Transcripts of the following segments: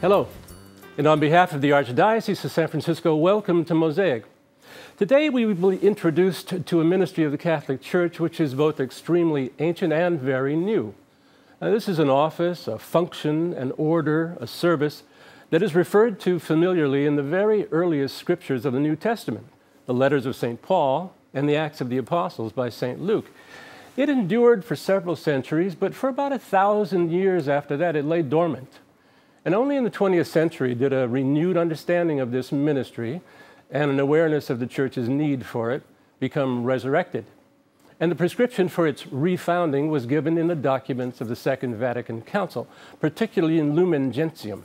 Hello, and on behalf of the Archdiocese of San Francisco, welcome to Mosaic. Today we will be introduced to a ministry of the Catholic Church which is both extremely ancient and very new. Now, this is an office, a function, an order, a service that is referred to familiarly in the very earliest scriptures of the New Testament, the letters of St. Paul and the Acts of the Apostles by St. Luke. It endured for several centuries, but for about a thousand years after that, it lay dormant. And only in the 20th century did a renewed understanding of this ministry and an awareness of the church's need for it become resurrected. And the prescription for its refounding was given in the documents of the Second Vatican Council, particularly in Lumen Gentium.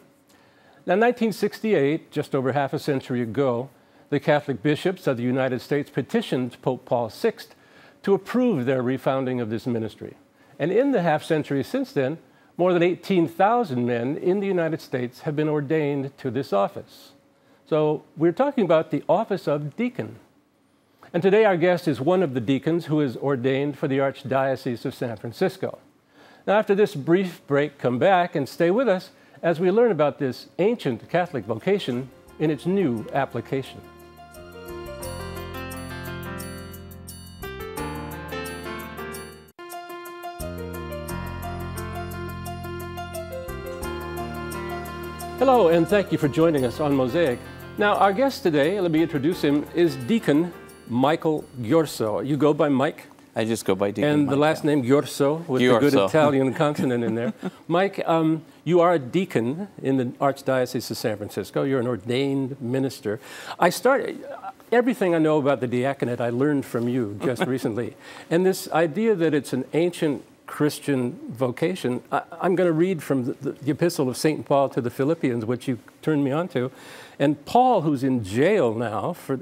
Now, in 1968, just over half a century ago, the Catholic bishops of the United States petitioned Pope Paul VI to approve their refounding of this ministry. And in the half century since then, more than 18,000 men in the United States have been ordained to this office. So we're talking about the office of deacon. And today our guest is one of the deacons who is ordained for the Archdiocese of San Francisco. Now, after this brief break, come back and stay with us as we learn about this ancient Catholic vocation in its new application. Hello, and thank you for joining us on Mosaic. Now, our guest today, let me introduce him, is Deacon Michael Ghiorso. You go by Mike? I just go by Deacon And Mike, the last yeah. name Ghiorso, with Ghiorso. the good Italian consonant in there. Mike, um, you are a deacon in the Archdiocese of San Francisco. You're an ordained minister. I started, everything I know about the diaconate I learned from you just recently. And this idea that it's an ancient Christian vocation, I, I'm going to read from the, the, the epistle of St. Paul to the Philippians, which you turned me on to. And Paul, who's in jail now, for,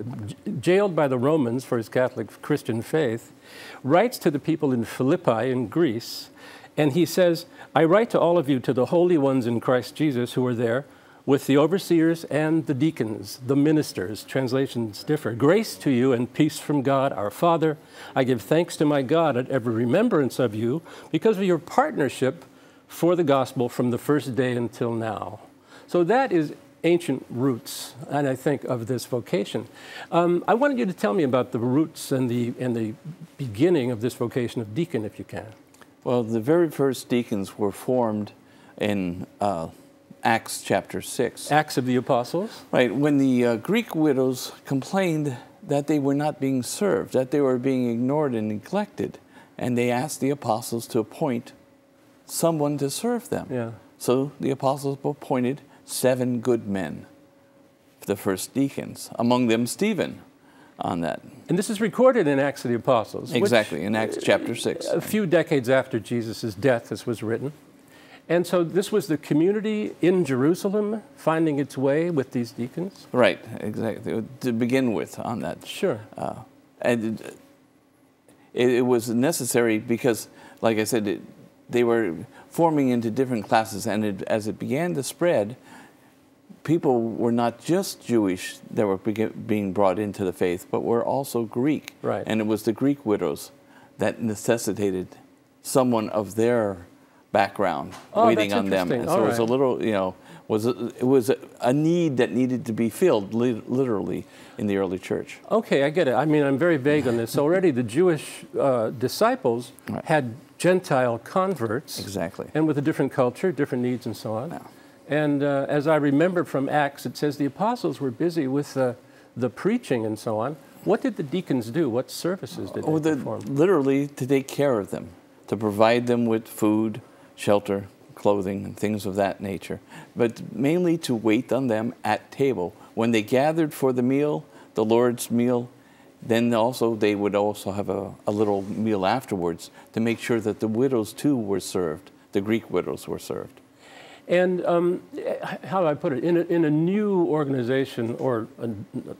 jailed by the Romans for his Catholic Christian faith, writes to the people in Philippi in Greece, and he says, I write to all of you, to the holy ones in Christ Jesus who are there, with the overseers and the deacons, the ministers. Translations differ. Grace to you and peace from God our Father. I give thanks to my God at every remembrance of you because of your partnership for the gospel from the first day until now. So that is ancient roots, and I think of this vocation. Um, I wanted you to tell me about the roots and the and the beginning of this vocation of deacon, if you can. Well, the very first deacons were formed in uh, Acts chapter 6. Acts of the Apostles. Right, when the uh, Greek widows complained that they were not being served, that they were being ignored and neglected, and they asked the apostles to appoint someone to serve them. Yeah. So the apostles appointed seven good men, the first deacons, among them Stephen on that. And this is recorded in Acts of the Apostles. Exactly, in Acts chapter 6. a few decades after Jesus' death, this was written. And so this was the community in Jerusalem finding its way with these deacons? Right, exactly. To begin with on that. Sure. Uh, and it, it, was necessary because, like I said, it, they were forming into different classes, and it, as it began to spread, people were not just Jewish that were being brought into the faith, but were also Greek. Right. And it was the Greek widows that necessitated someone of their background Oh, waiting on them. And so it was a little, you know, was a, it was a, a need that needed to be filled, li- literally, in the early church. Okay, I get it. I mean, I'm very vague on this. Already the Jewish uh, disciples Right. had Gentile converts. Exactly. And with a different culture, different needs, and so on. Yeah. And uh, as I remember from Acts, it says the apostles were busy with the, the preaching and so on. What did the deacons do? What services did Oh, they the, perform? literally to take care of them, to provide them with food, shelter, clothing, and things of that nature. But mainly to wait on them at table. When they gathered for the meal, the Lord's meal, then also they would also have a, a little meal afterwards to make sure that the widows too were served. The Greek widows were served. And um, how do I put it? In a, in a new organization or a,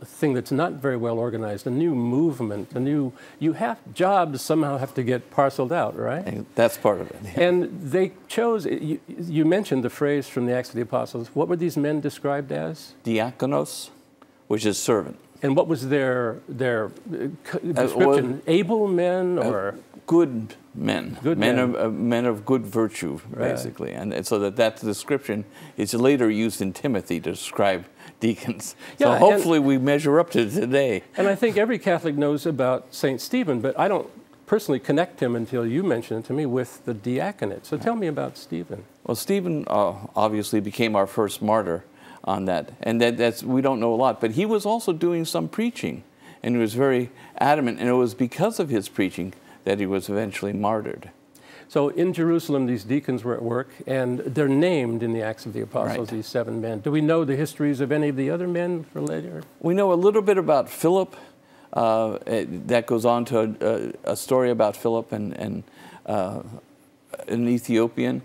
a thing that's not very well organized, a new movement, a new, you have, jobs somehow have to get parceled out, right? And that's part of it. And they chose, you, you mentioned the phrase from the Acts of the Apostles. What were these men described as? Diakonos, which is servant. And what was their, their uh, well- description? Able men or? good men, Good men, men. Of, uh, men of good virtue, basically, and, and so that that description is later used in Timothy to describe deacons. Yeah, so and- hopefully we measure up to today. And I think every Catholic knows about St. Stephen, but I don't personally connect him until you mention it to me with the diaconate. So tell me about Stephen. Well, Stephen uh, obviously became our first martyr on that, and that, that's we don't know a lot, but he was also doing some preaching, and he was very adamant, and it was because of his preaching that he was eventually martyred. So in Jerusalem, these deacons were at work, and they're named in the Acts of the Apostles, Right. these seven men. Do we know the histories of any of the other men for later? We know a little bit about Philip. Uh, it- that goes on to a, a story about Philip and, and uh, an Ethiopian,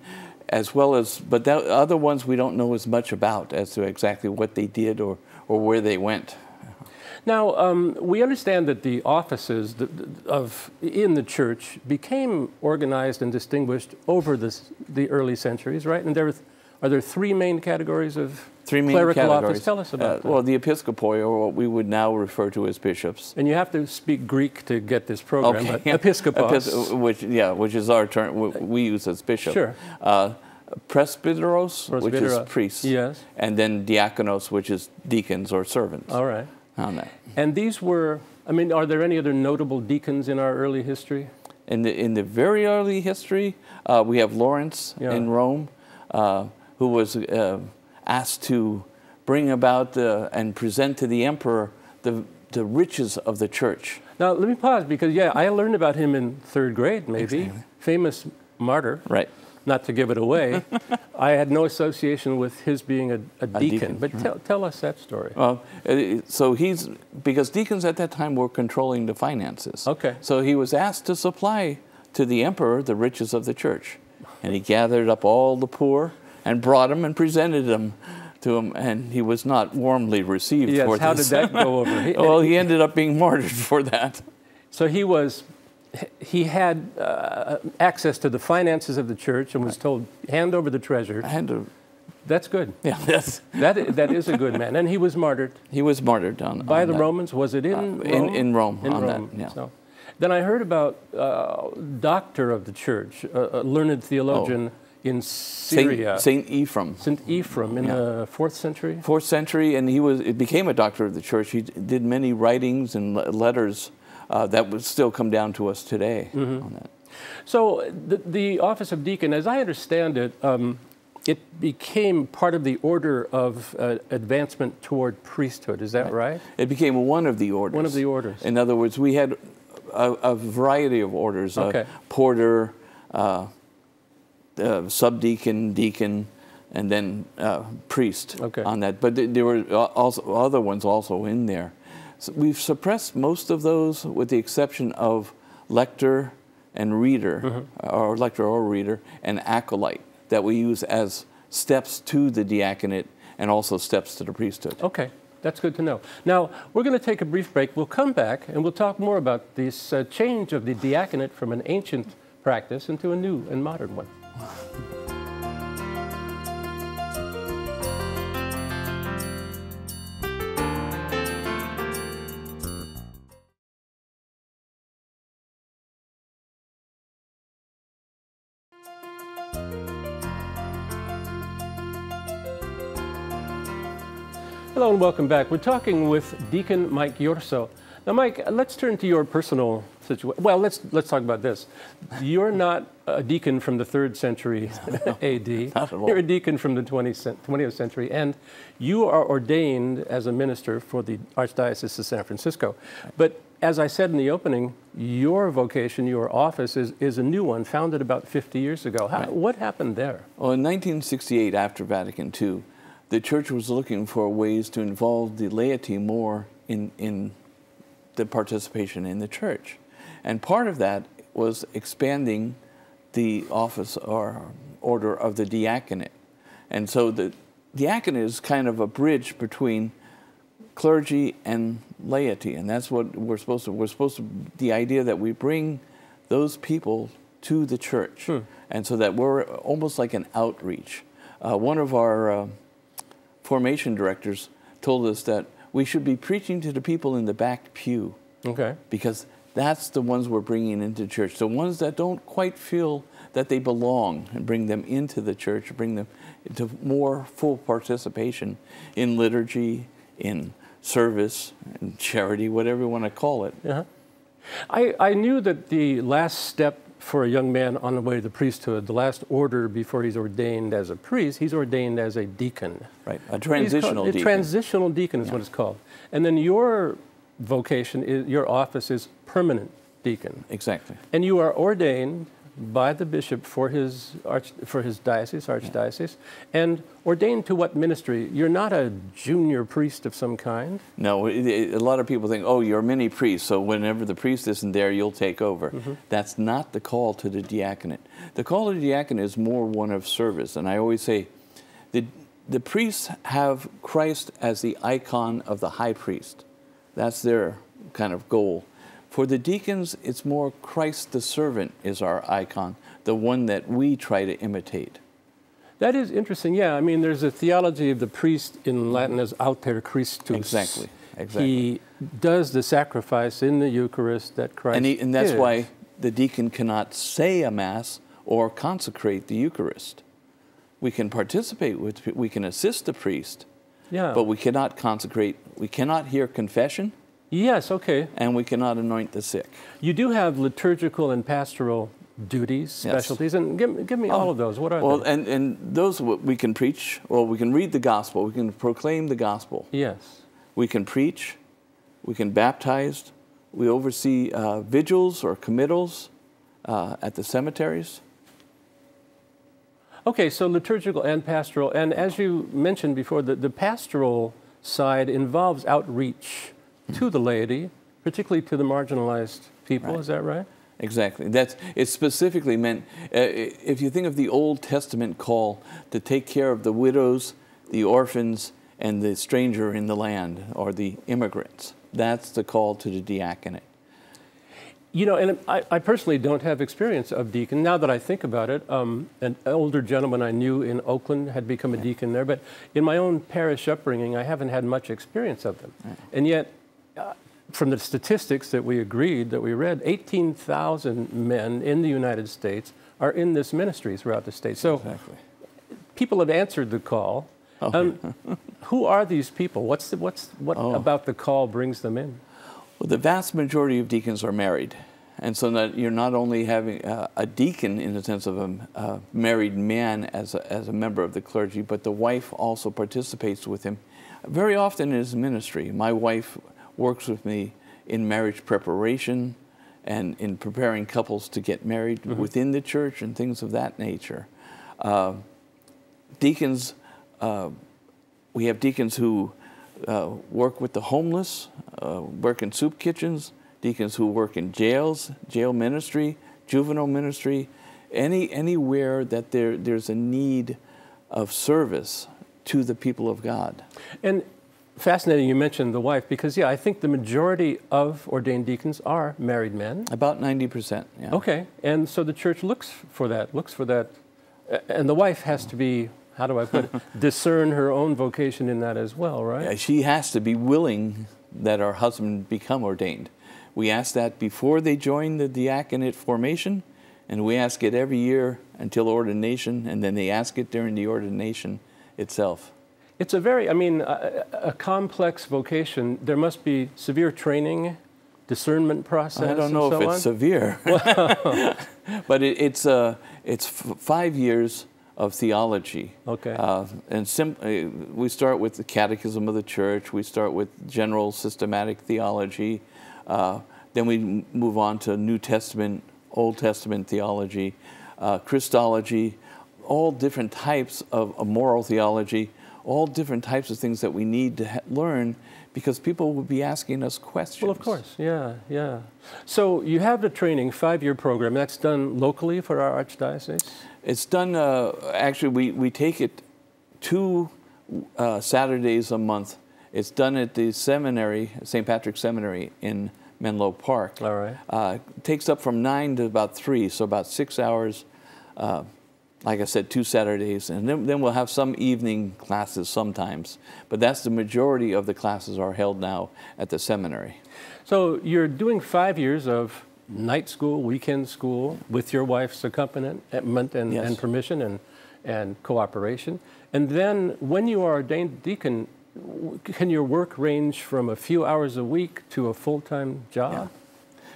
as well as, but that, other ones we don't know as much about as to exactly what they did or, or where they went. Now, um, we understand that the offices th- th- of, in the church became organized and distinguished over this, the early centuries, right? And there, are there three main categories of Three main clerical categories. office? Tell us about Uh, that. Well, the episcopoi, or what we would now refer to as bishops. and you have to speak Greek to get this program, but episcopos. Epis- which, yeah, which is our term, we, use as bishop. Sure. Uh, presbyteros, which is priests. Yes. And then diakonos, which is deacons or servants. All right. On that. And these were, I mean, are there any other notable deacons in our early history? In the, in the very early history, uh, we have Lawrence Yeah. in Rome, uh, who was uh, asked to bring about uh, and present to the emperor the, the riches of the church. Now, let me pause because, yeah, I learned about him in third grade, maybe. Famous martyr. Right. Not to give it away. I had no association with his being a, a, deacon, deacon, but tell, tell us that story. Well, uh, so he's because deacons at that time were controlling the finances. Okay. So he was asked to supply to the emperor the riches of the church, and he gathered up all the poor and brought them and presented them to him, and he was not warmly received Yes, for how this. did that go over? He- well, he ended up being martyred for that. So he was, he had uh, access to the finances of the church and was told, hand over the treasure. Had to, That's good. yeah, that's, that that is a good man. And he was martyred he was martyred on by on the that. Romans. Was it in Uh, Rome? in- in Rome, In on that, Rome. yeah. So, then I heard about uh, doctor of the church, a, a learned theologian in Syria, Saint, Saint Ephraim. Saint Ephraim in Yeah. the fourth century. fourth century, and he was it became a doctor of the church. He d- did many writings and le- letters uh, that would still come down to us today. Mm-hmm. On that. So the, the office of deacon, as I understand it, um, it became part of the order of uh, advancement toward priesthood. Is that right? It became one of the orders. One of the orders. In other words, we had a, a variety of orders: Okay. porter, uh, subdeacon, deacon, and then uh, priest. Okay. On that, but th- there were also other ones also in there. So we've suppressed most of those, with the exception of lector and reader, Mm-hmm. or lector or reader, and acolyte that we use as steps to the diaconate and also steps to the priesthood. Okay, that's good to know. Now, we're going to take a brief break. We'll come back and we'll talk more about this uh, change of the diaconate from an ancient practice into a new and modern one. Hello and welcome back. We're talking with Deacon Mike Ghiorso. Now, Mike, let's turn to your personal situation. Well, let's let's talk about this. You're not a deacon from the third century A.D. Not at all. You're a deacon from the 20th, 20th century, and you are ordained as a minister for the Archdiocese of San Francisco. But as I said in the opening, your vocation, your office, is, is a new one, founded about 50 years ago. How, What happened there? Well, in 1968, after Vatican II, the church was looking for ways to involve the laity more in, in the participation in the church. And part of that was expanding the office or order of the diaconate. And so the diaconate is kind of a bridge between clergy and laity, and that's what we're supposed to. We're supposed to. The idea that we bring those people to the church, and so that we're almost like an outreach. Uh, one of our uh, formation directors told us that we should be preaching to the people in the back pew Okay. because That's the ones we're bringing into church. The ones that don't quite feel that they belong and bring them into the church, bring them into more full participation in liturgy, in service, in charity, whatever you want to call it. Uh-huh. I, I knew that the last step for a young man on the way to the priesthood, the last order before he's ordained as a priest, he's ordained as a deacon. Right, a transitional called, deacon. A transitional deacon is yeah. what it's called. And then your vocation, is, your office is permanent deacon. Exactly. And you are ordained by the bishop for his arch, for his diocese, archdiocese, yeah. and ordained to what ministry? You're not a junior priest of some kind. No, a lot of people think, oh, you're a mini priest, so whenever the priest isn't there, you'll take over. Mm -hmm. That's not the call to the diaconate. The call to the diaconate is more one of service, and I always say, the the priests have Christ as the icon of the high priest. That's their kind of goal. For the deacons, it's more Christ the servant is our icon, the one that we try to imitate. That is interesting. Yeah, I mean, there's a theology of the priest in Latin as alter Christus. Exactly. Exactly. He does the sacrifice in the Eucharist that Christ and, he, and that's why the deacon cannot say a mass or consecrate the Eucharist. We can participate with, we can assist the priest, yeah. but we cannot consecrate. We cannot hear confession. Yes, okay. And we cannot anoint the sick. You do have liturgical and pastoral duties, specialties, yes. and give, give me oh. all of those. What are well, they? and, and those we can preach, well, we can read the gospel, we can proclaim the gospel. Yes. We can preach, we can baptize, we oversee uh, vigils or committals uh, at the cemeteries. Okay, so liturgical and pastoral, and as you mentioned before, the, the pastoral side involves outreach to the laity, particularly to the marginalized people. Right. Is that right? Exactly. That's it's specifically meant. Uh, if you think of the Old Testament call to take care of the widows, the orphans, and the stranger in the land, or the immigrants, that's the call to the diaconate. You know, and I, I, personally don't have experience of deacon. Now that I think about it, um, an older gentleman I knew in Oakland had become a deacon there, but in my own parish upbringing, I haven't had much experience of them. And yet, uh, from the statistics that we agreed, that we read, 18,000 men in the United States are in this ministry throughout the state. So exactly. people have answered the call. Oh. Um, who are these people? What's the, what's, what oh. about the call brings them in? Well, the vast majority of deacons are married. And so that you're not only having uh, a deacon in the sense of a, a married man as a, as a member of the clergy, but the wife also participates with him very often in his ministry. My wife works with me in marriage preparation and in preparing couples to get married mm -hmm. within the church and things of that nature. Uh, deacons, uh, we have deacons who uh, work with the homeless, uh, work in soup kitchens, deacons who work in jails, jail ministry, juvenile ministry, any anywhere that there there's a need of service to the people of God. And fascinating you mentioned the wife because yeah i think the majority of ordained deacons are married men. About 90% yeah. okay and so the church looks for that looks for that. And the wife has to be how do i put it discern her own vocation in that as well right? Yeah, she has to be willing that our husband become ordained. We ask that before they join the diaconate formation and we ask it every year until ordination and then they ask it during the ordination itself it's a very, I mean, a, a, complex vocation. There must be severe training, discernment process. I don't know if so it's on. severe, but it, it's uh, it's five years of theology. Okay. Uh, and uh, we start with the Catechism of the Church. We start with general systematic theology. Uh, then we move on to New Testament, Old Testament theology, uh, Christology, all different types of moral theology all different types of things that we need to learn because people will be asking us questions. Well, of course, yeah, yeah. So you have the training, five-year program. That's done locally for our archdiocese? It's done, uh, actually, we, we take it two uh, Saturdays a month. It's done at the seminary, St. Patrick's Seminary in Menlo Park. All right. Uh, takes up from 9 to about 3, so about six hours uh, like I said, two Saturdays, and then, then we'll have some evening classes sometimes. But that's the majority of the classes are held now at the seminary. So you're doing five years of night school, weekend school, with your wife's accompaniment and, Yes. and permission and, and cooperation. And then when you are ordained deacon, can your work range from a few hours a week to a full-time job?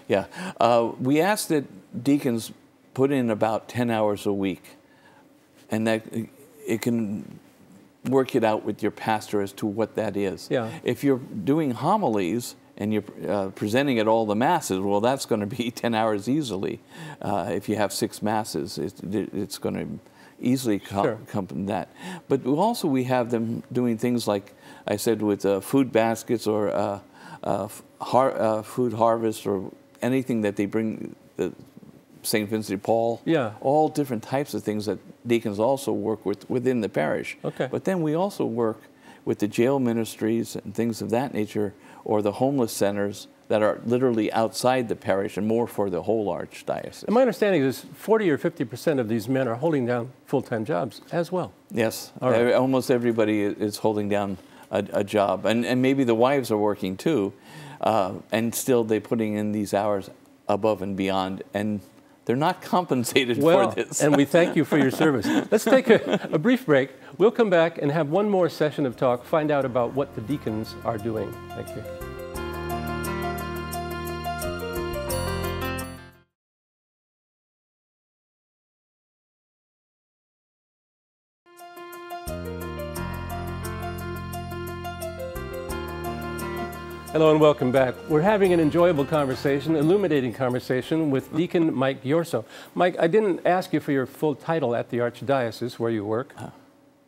Yeah, uh, we ask that deacons put in about 10 hours a week, and that it can work it out with your pastor as to what that is. Yeah. If you're doing homilies and you're uh, presenting at all the masses, well, that's going to be 10 hours easily. Uh, if you have six masses, it, it's going to easily co- Sure. come from that. But also we have them doing things like I said with uh, food baskets or uh, uh, har- uh, food harvest or anything that they bring. The, St. Vincent de Paul, Yeah. all different types of things that deacons also work with within the parish. Okay. But then we also work with the jail ministries and things of that nature, or the homeless centers that are literally outside the parish and more for the whole archdiocese. And my understanding is 40 or 50% of these men are holding down full-time jobs as well. Yes, right. Almost everybody is holding down a, a job, and and maybe the wives are working too, uh, and still they're putting in these hours above and beyond, and they're not compensated Well, for this. and we thank you for your service. Let's take a, a brief break. We'll come back and have one more session of talk, find out about what the deacons are doing. Thank you. Hello and welcome back. We're having an enjoyable conversation, illuminating conversation with Deacon Mike Ghiorso. Mike, I didn't ask you for your full title at the Archdiocese where you work. Uh,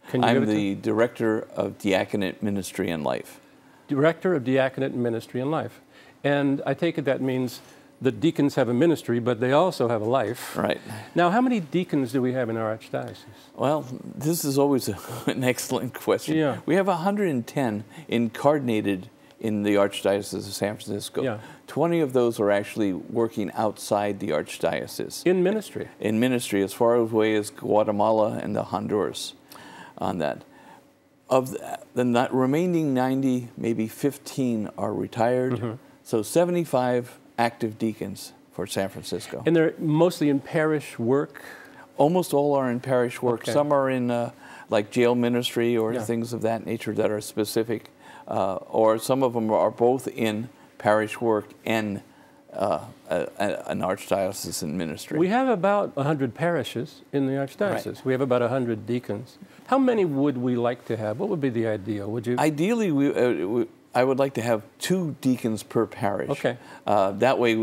Can you give I'm the director of diaconate ministry and life. Director of Diaconate Ministry and Life. And I take it that means the deacons have a ministry, but they also have a life. Right. Now, how many deacons do we have in our Archdiocese? Well, this is always a, an excellent question. Yeah. We have 110 incardinated in the Archdiocese of San Francisco. Yeah. 20 of those are actually working outside the Archdiocese. In ministry. in ministry as far away as Guatemala and the Honduras on that. Of the, the ni- remaining 90, maybe 15 are retired. Mm-hmm. So 75 active deacons for San Francisco. And they're mostly in parish work. Almost all are in parish work. Okay. Some are in uh, like jail ministry or Yeah. things of that nature that are specific. Uh, or some of them are both in parish work and uh, a, a- an archdiocesan ministry. We have about 100 parishes in the Archdiocese. We have about 100 deacons. How many would we like to have? What would be the ideal? Would you? Ideally, we, uh, we, I would like to have two deacons per parish. Okay. Uh, that way,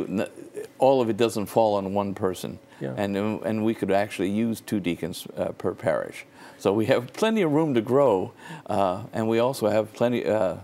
all of it doesn't fall on one person. Yeah. And, and we could actually use two deacons uh, per parish. So we have plenty of room to grow, uh, and we also have plenty, uh,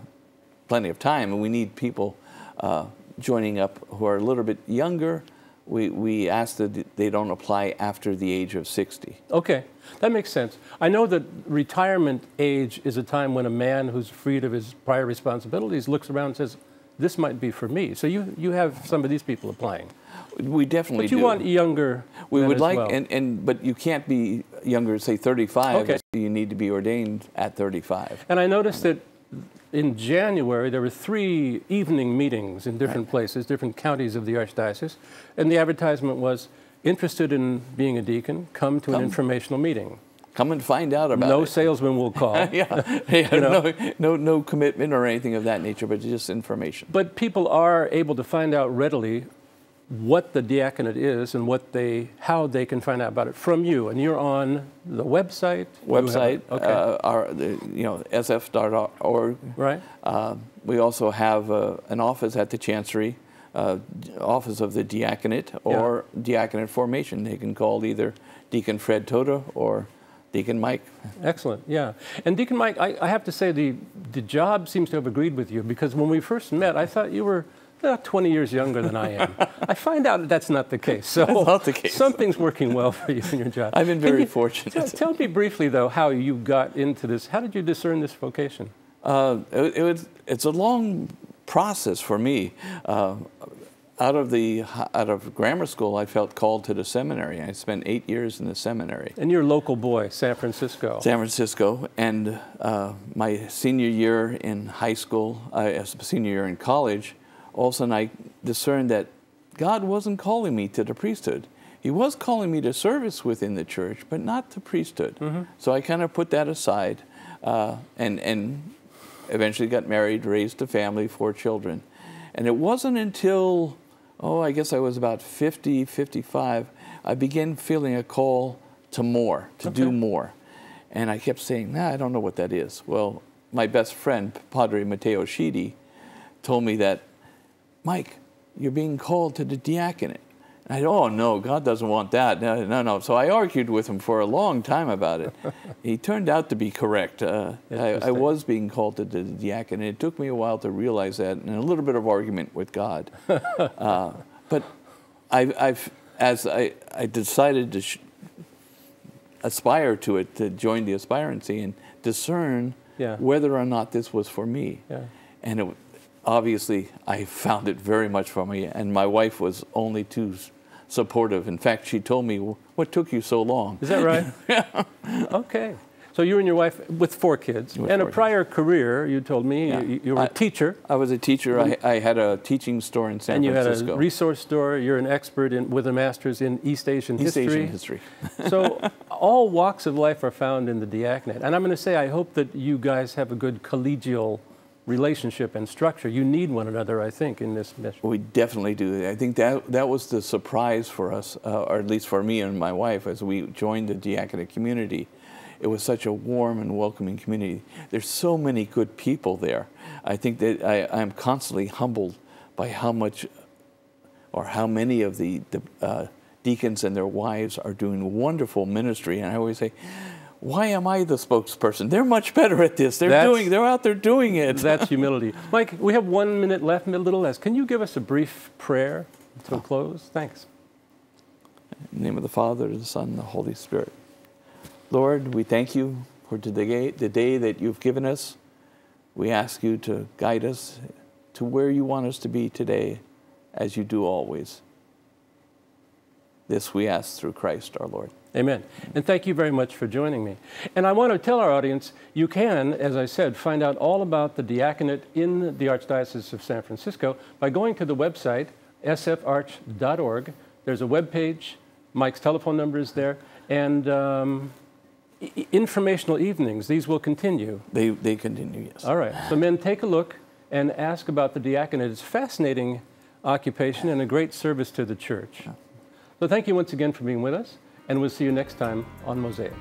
plenty of time, and we need people uh, joining up who are a little bit younger. We, we ask that they don't apply after the age of 60. Okay, that makes sense. I know that retirement age is a time when a man who's freed of his prior responsibilities looks around and says, this might be for me. So you, you have some of these people applying. We definitely But you do. want younger We would like, well. and, and but you can't be younger, say 35. Okay. You need to be ordained at 35. And I noticed that in January there were three evening meetings in different places, different counties of the Archdiocese, and the advertisement was interested in being a deacon, come to an informational meeting. Come and find out about No it. salesman will call. yeah, yeah You know? no, no, no commitment or anything of that nature, but just information. But people are able to find out readily what the diaconate is and what they, how they can find out about it from you. And you're on the website. You have- Website, okay. uh, our, the, you know, sf.org. right. Uh, we also have uh, an office at the Chancery, uh, Office of the Diaconate or Diaconate Formation. They can call either Deacon Fred Tota or Deacon Mike. Excellent. Yeah. And Deacon Mike, I, I have to say the the job seems to have agreed with you because when we first met, I thought you were. About 20 years younger than I am. I find out that that's not the case. So not the case. something's working well for you in your job. I've been very you- fortunate. Tell, tell me briefly, though, how you got into this. How did you discern this vocation? Uh, it, it was, it's a long process for me. Uh, out of the out of grammar school, I felt called to the seminary. I spent eight years in the seminary. And you're a local boy, San Francisco. San Francisco, and uh, my senior year in high school, uh, senior year in college, all of a sudden I discerned that God wasn't calling me to the priesthood. He was calling me to service within the church, but not to priesthood. Mm-hmm. So I kind of put that aside, uh, and and eventually got married, raised a family, four children. And it wasn't until oh, I guess I was about 50, 55, I began feeling a call to more, to okay. do more. And I kept saying, nah, I don't know what that is. Well, my best friend, Padre Matteo Schidi, told me that, Mike, you're being called to the diaconate. I said, oh, no, God doesn't want that. No, no, no. So I argued with him for a long time about it. he turned out to be correct. Uh, I, I, was being called to the diaconate. It took me a while to realize that and a little bit of argument with God. uh, but I, I've, as I, I decided to aspire to it, to join the aspirancy and discern yeah. whether or not this was for me. Yeah. And it, obviously, I found it very much for me. And my wife was only too supportive. In fact, she told me, "What took you so long?" Is that right? yeah. Okay. So you and your wife with four kids with and four a prior kids. career. You told me yeah. you, you, were I, a teacher. I was a teacher. I, I, had a teaching store in San and Francisco. And you had a resource store. You're an expert in, with a master's in East Asian East history. East Asian history. so all walks of life are found in the diaconate. And I'm going to say, I hope that you guys have a good collegial relationship and structure. You need one another, I think, in this mission. We definitely do. I think that that was the surprise for us, uh, or at least for me and my wife, as we joined the diaconate community. It was such a warm and welcoming community. There's so many good people there. I think that I, I'm constantly humbled by how much, or how many of the, the uh, deacons and their wives are doing wonderful ministry. And I always say, why am I the spokesperson? They're much better at this. They're that's, doing. They're out there doing it. that's humility. Mike, we have one minute left, a little less. Can you give us a brief prayer to oh. close? Thanks. In the name of the Father, the Son, and the Holy Spirit. Lord, we thank you for today, the day that you've given us. We ask you to guide us to where you want us to be today, as you do always. This we ask through Christ our Lord. Amen. And thank you very much for joining me. And I want to tell our audience you can, as I said, find out all about the diaconate in the Archdiocese of San Francisco by going to the website sfarch.org. There's a web page, Mike's telephone number is there, and um, informational evenings. These will continue. They, they continue, yes. All right. So, men, take a look and ask about the diaconate. It's a fascinating occupation and a great service to the church. So, thank you once again for being with us and we'll see you next time on Mosaic.